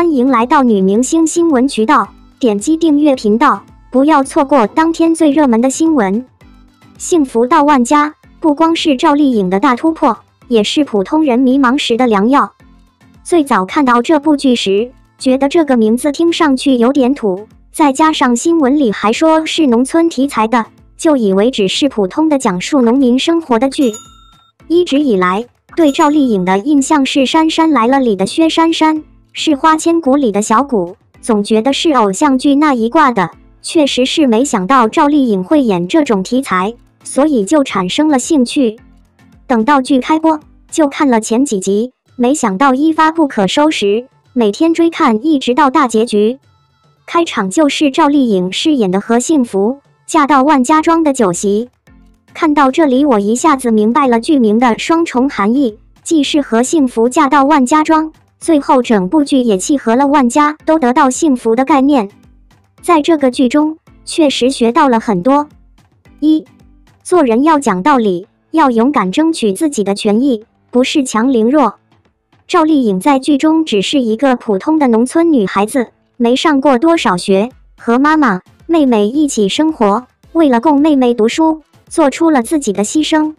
欢迎来到女明星新闻渠道，点击订阅频道，不要错过当天最热门的新闻。幸福到万家，不光是赵丽颖的大突破，也是普通人迷茫时的良药。最早看到这部剧时，觉得这个名字听上去有点土，再加上新闻里还说是农村题材的，就以为只是普通的讲述农民生活的剧。一直以来，对赵丽颖的印象是《杉杉来了》里的薛杉杉，是《花千骨》里的小骨，总觉得是偶像剧那一挂的。确实是没想到赵丽颖会演这种题材，所以就产生了兴趣。等到剧开播，就看了前几集，没想到一发不可收拾，每天追看一直到大结局。开场就是赵丽颖饰演的何幸福嫁到万家庄的酒席。看到这里，我一下子明白了剧名的双重含义，既是何幸福嫁到万家庄，最后整部剧也契合了万家都得到幸福的概念。在这个剧中，确实学到了很多：一、做人要讲道理，要勇敢争取自己的权益，不是强凌弱。赵丽颖在剧中只是一个普通的农村女孩子，没上过多少学，和妈妈、妹妹一起生活，为了供妹妹读书。做出了自己的牺牲，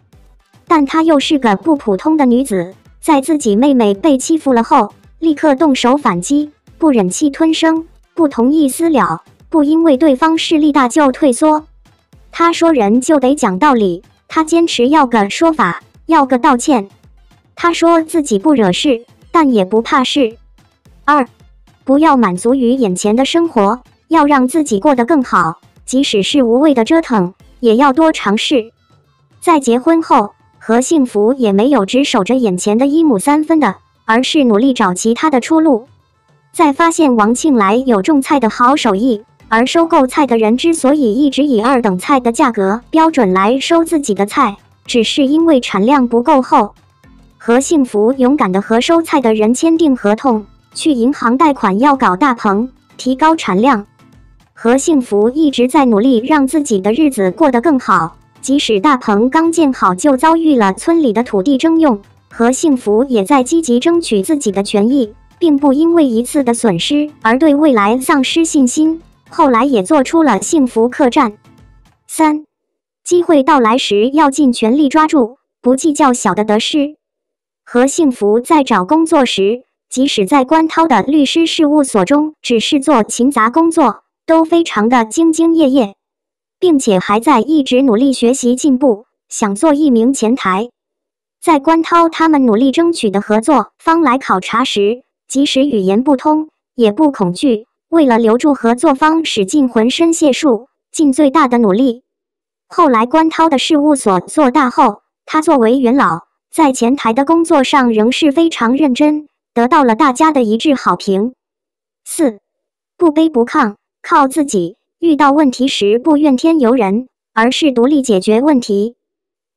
但她又是个不普通的女子，在自己妹妹被欺负了后，立刻动手反击，不忍气吞声，不同意私了，不因为对方势力大就退缩。他说人就得讲道理，他坚持要个说法，要个道歉。他说自己不惹事，但也不怕事。二，不要满足于眼前的生活，要让自己过得更好，即使是无谓的折腾。也要多尝试。在结婚后，何幸福也没有只守着眼前的一亩三分的，而是努力找其他的出路。在发现王庆来有种菜的好手艺，而收购菜的人之所以一直以二等菜的价格标准来收自己的菜，只是因为产量不够厚，何幸福勇敢的和收菜的人签订合同，去银行贷款要搞大棚，提高产量。何幸福一直在努力让自己的日子过得更好，即使大棚刚建好就遭遇了村里的土地征用，何幸福也在积极争取自己的权益，并不因为一次的损失而对未来丧失信心。后来也做出了幸福客栈。三，机会到来时要尽全力抓住，不计较小的得失。何幸福在找工作时，即使在关涛的律师事务所中，只是做勤杂工作。都非常的兢兢业业，并且还在一直努力学习进步，想做一名前台。在关涛他们努力争取的合作方来考察时，即使语言不通，也不恐惧。为了留住合作方，使尽浑身解数，尽最大的努力。后来关涛的事务所做大后，他作为元老，在前台的工作上仍是非常认真，得到了大家的一致好评。四，不卑不亢。靠自己，遇到问题时不怨天尤人，而是独立解决问题。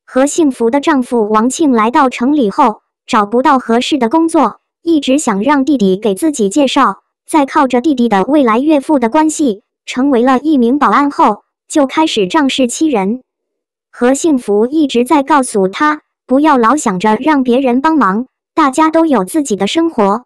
何幸福的丈夫王庆来到城里后，找不到合适的工作，一直想让弟弟给自己介绍。在靠着弟弟的未来岳父的关系，成为了一名保安后，就开始仗势欺人。何幸福一直在告诉他，不要老想着让别人帮忙，大家都有自己的生活。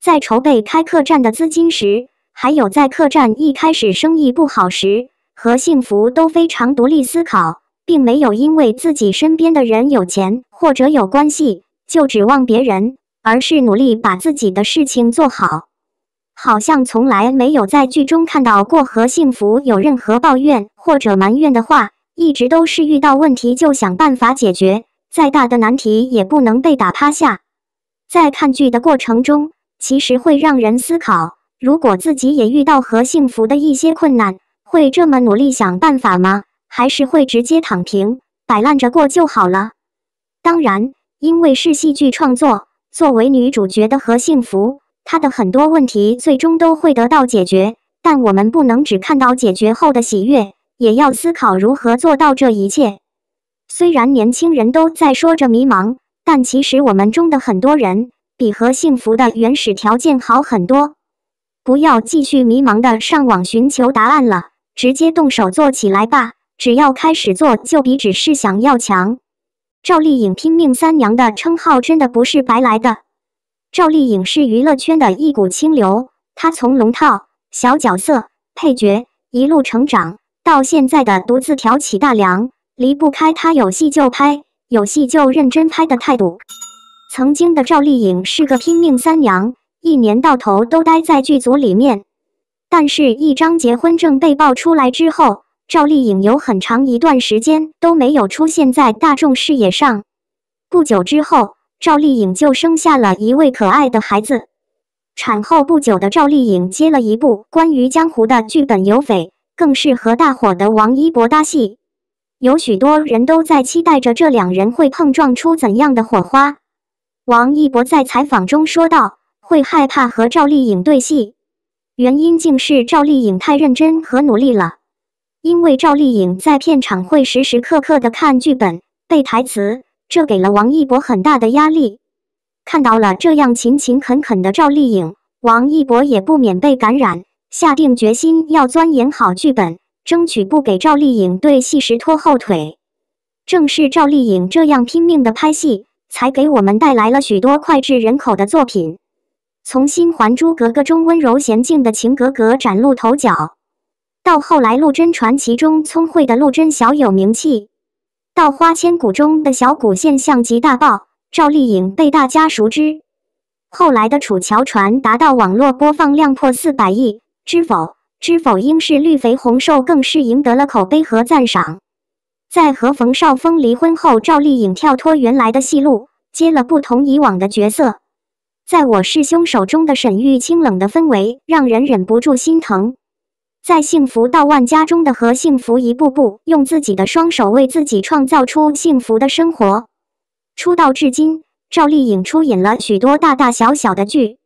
在筹备开客栈的资金时，还有在客栈一开始生意不好时，何幸福都非常独立思考，并没有因为自己身边的人有钱或者有关系就指望别人，而是努力把自己的事情做好。好像从来没有在剧中看到过何幸福有任何抱怨或者埋怨的话，一直都是遇到问题就想办法解决，再大的难题也不能被打趴下。在看剧的过程中，其实会让人思考。如果自己也遇到和幸福的一些困难，会这么努力想办法吗？还是会直接躺平，摆烂着过就好了？当然，因为是戏剧创作，作为女主角的何幸福，她的很多问题最终都会得到解决。但我们不能只看到解决后的喜悦，也要思考如何做到这一切。虽然年轻人都在说着迷茫，但其实我们中的很多人比何幸福的原始条件好很多。不要继续迷茫的上网寻求答案了，直接动手做起来吧！只要开始做，就比只是想要强。赵丽颖拼命三娘的称号真的不是白来的。赵丽颖是娱乐圈的一股清流，她从龙套、小角色、配角一路成长，到现在的独自挑起大梁，离不开她有戏就拍、有戏就认真拍的态度。曾经的赵丽颖是个拼命三娘，一年到头都待在剧组里面。但是，一张结婚证被爆出来之后，赵丽颖有很长一段时间都没有出现在大众视野上。不久之后，赵丽颖就生下了一位可爱的孩子。产后不久的赵丽颖接了一部关于江湖的剧本《有匪》，更是和大火的王一博搭戏。有许多人都在期待着这两人会碰撞出怎样的火花。王一博在采访中说道：“会害怕和赵丽颖对戏。”原因竟是赵丽颖太认真和努力了，因为赵丽颖在片场会时时刻刻的看剧本、背台词，这给了王一博很大的压力。看到了这样勤勤恳恳的赵丽颖，王一博也不免被感染，下定决心要钻研好剧本，争取不给赵丽颖对戏时拖后腿。正是赵丽颖这样拼命的拍戏，才给我们带来了许多脍炙人口的作品。从新《还珠格格》中温柔娴静的晴格格崭露头角，到后来《陆贞传奇》中聪慧的陆贞小有名气，到《花千骨》中的小骨现象级大爆，赵丽颖被大家熟知。后来的《楚乔传》达到网络播放量破四百亿，《知否》《知否》应是绿肥红瘦，更是赢得了口碑和赞赏。在和冯绍峰离婚后，赵丽颖跳脱原来的戏路，接了不同以往的角色。在我是凶手中的沈玉清冷的氛围让人忍不住心疼。在幸福到万家中的何幸福一步步用自己的双手为自己创造出幸福的生活。出道至今，赵丽颖出演了许多大大小小的剧，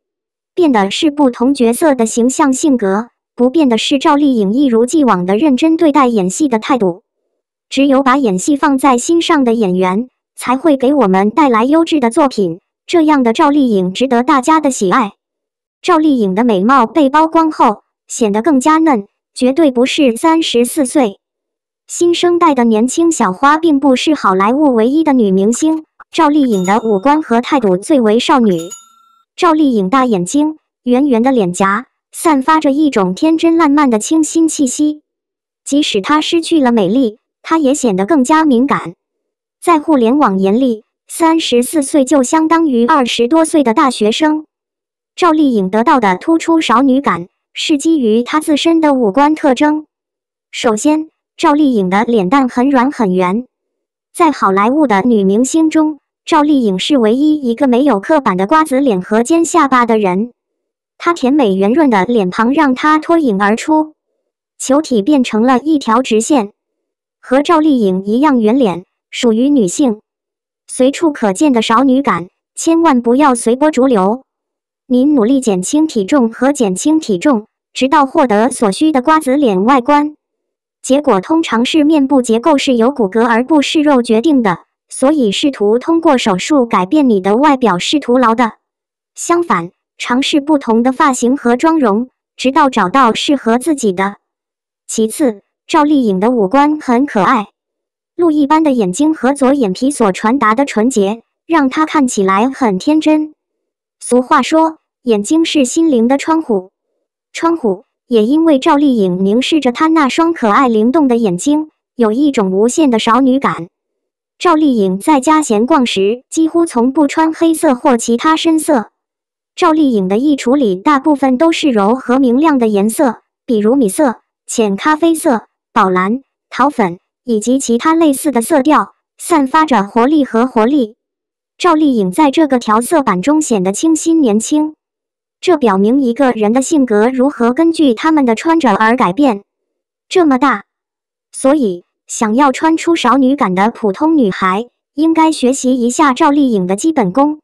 变的是不同角色的形象性格，不变的是赵丽颖一如既往的认真对待演戏的态度。只有把演戏放在心上的演员，才会给我们带来优质的作品。这样的赵丽颖值得大家的喜爱。赵丽颖的美貌被曝光后，显得更加嫩，绝对不是三十四岁。新生代的年轻小花并不是好莱坞唯一的女明星。赵丽颖的五官和态度最为少女。赵丽颖大眼睛，圆圆的脸颊，散发着一种天真烂漫的清新气息。即使她失去了美丽，她也显得更加敏感。在互联网眼里。三十四岁就相当于二十多岁的大学生。赵丽颖得到的突出少女感，是基于她自身的五官特征。首先，赵丽颖的脸蛋很软很圆，在好莱坞的女明星中，赵丽颖是唯一一个没有刻板的瓜子脸和尖下巴的人。她甜美圆润的脸庞让她脱颖而出，球体变成了一条直线。和赵丽颖一样圆脸，属于女性。随处可见的少女感，千万不要随波逐流。您努力减轻体重和减轻体重，直到获得所需的瓜子脸外观，结果通常是面部结构是由骨骼而不是肉决定的。所以试图通过手术改变你的外表是徒劳的。相反，尝试不同的发型和妆容，直到找到适合自己的。其次，赵丽颖的五官很可爱。鹿一般的眼睛和左眼皮所传达的纯洁，让她看起来很天真。俗话说，眼睛是心灵的窗户。窗户也因为赵丽颖凝视着她那双可爱灵动的眼睛，有一种无限的少女感。赵丽颖在家闲逛时，几乎从不穿黑色或其他深色。赵丽颖的衣橱里大部分都是柔和明亮的颜色，比如米色、浅咖啡色、宝蓝、桃粉。以及其他类似的色调，散发着活力和活力。赵丽颖在这个调色板中显得清新年轻，这表明一个人的性格如何根据他们的穿着而改变。这么大，所以想要穿出少女感的普通女孩，应该学习一下赵丽颖的基本功。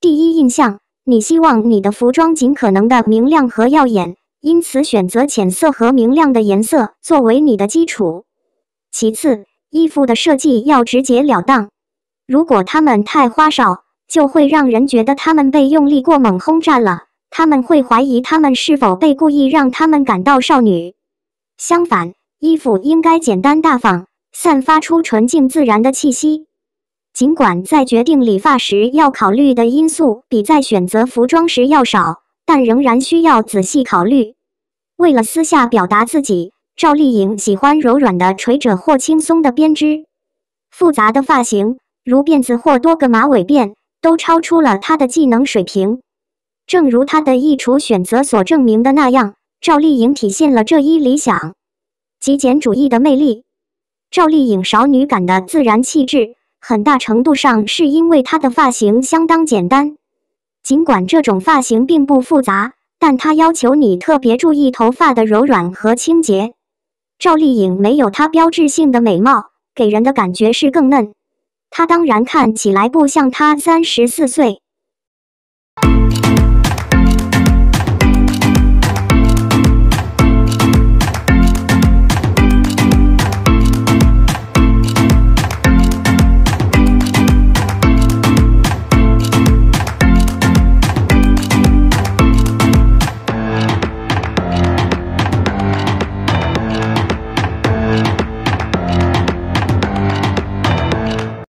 第一印象，你希望你的服装尽可能的明亮和耀眼，因此选择浅色和明亮的颜色作为你的基础。其次，衣服的设计要直截了当。如果他们太花哨，就会让人觉得他们被用力过猛轰炸了。他们会怀疑他们是否被故意让他们感到少女。相反，衣服应该简单大方，散发出纯净自然的气息。尽管在决定理发时要考虑的因素比在选择服装时要少，但仍然需要仔细考虑。为了私下表达自己，赵丽颖喜欢柔软的垂褶或轻松的编织。复杂的发型，如辫子或多个马尾辫，都超出了她的技能水平。正如她的衣橱选择所证明的那样，赵丽颖体现了这一理想：极简主义的魅力。赵丽颖少女感的自然气质。很大程度上是因为她的发型相当简单，尽管这种发型并不复杂，但它要求你特别注意头发的柔软和清洁。赵丽颖没有她标志性的美貌，给人的感觉是更嫩。他当然看起来不像他三十四岁，